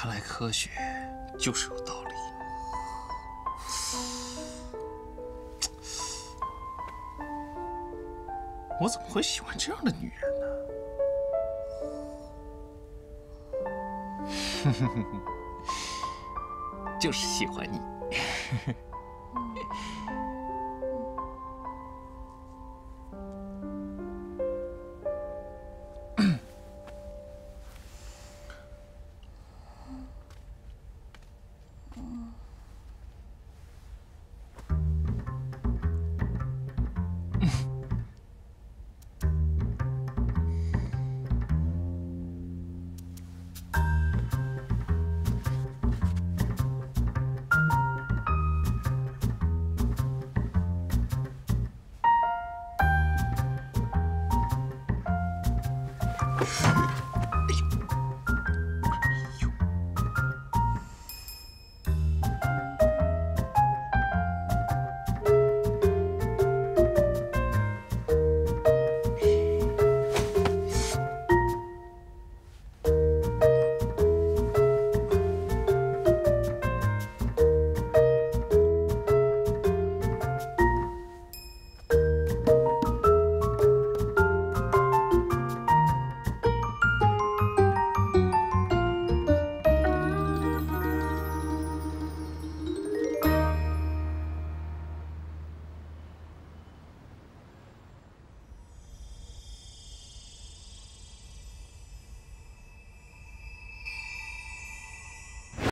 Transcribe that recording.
看来科学就是有道理。我怎么会喜欢这样的女人呢？就是喜欢你。